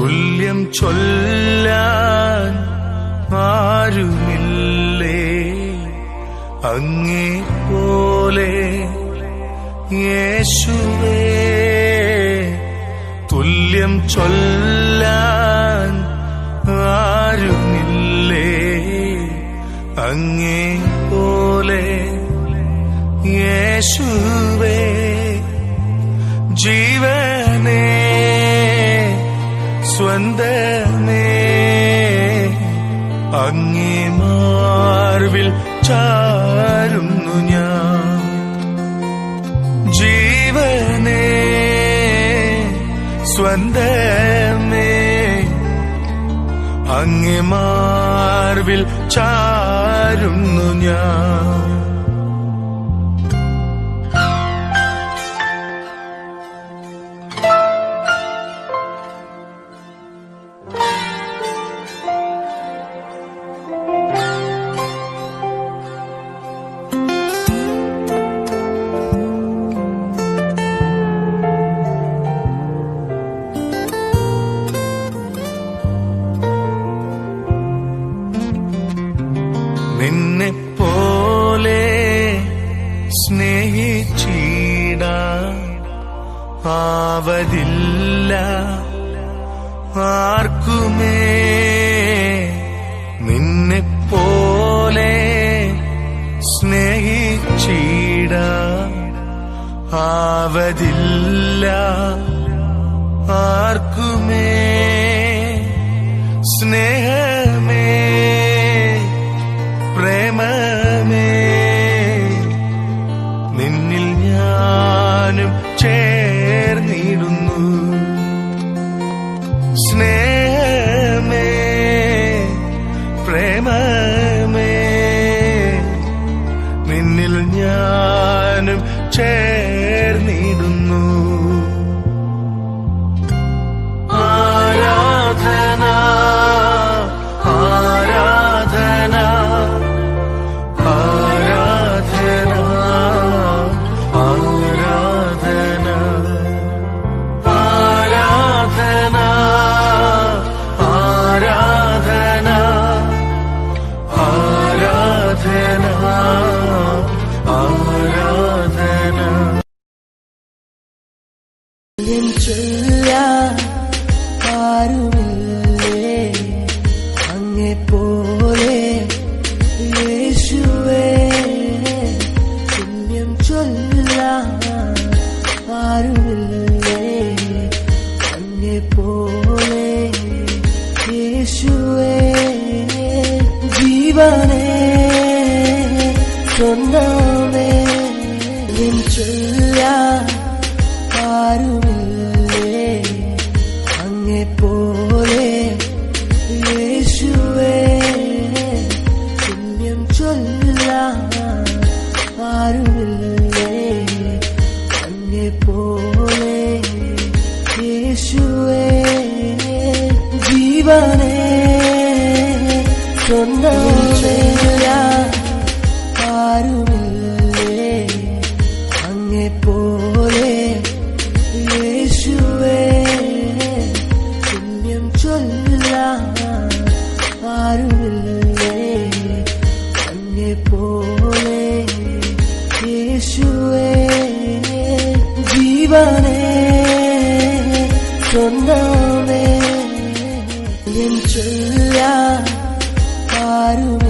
തുല്യം ചൊല്ലാൻ ആരുമില്ലേ? അങ്ങേ പോലെ യേശുവേ തുല്യം ചൊല്ലാൻ ആരുമില്ലേ? അങ്ങേ പോലെ യേശുവേ ജീവനേ സ്വന്തമേ അങ്ങേ മാർവിൽ ചാരുന്നു ഞാൻ. ജീവനേ സ്വന്തമേ അങ്ങേ മാർവിൽ ചാരുന്നു ഞാൻ. നിന്നെ പോലെ സ്നേഹിച്ചിട ആവതില്ല. ആർക്കുമേ നിന്നെ പോലെ സ്നേഹിച്ചിട ആവതില്ല. ആർക്കുമേ സ്നേഹമേ എൻ ചൊല്ലാൻ ആരുമില്ലേ അങ്ങെ പോലെ യേശുവേ തുല്യം ചൊല്ലാൻ ആരുമില്ലേ അങ്ങെ പോലെ യേശുവേ ജീവനേ സ്വന്തമേ എൻ ജീവനേ സ്വന്തമേ എൻ ചൊല്ലാൻ ആരുമില്ല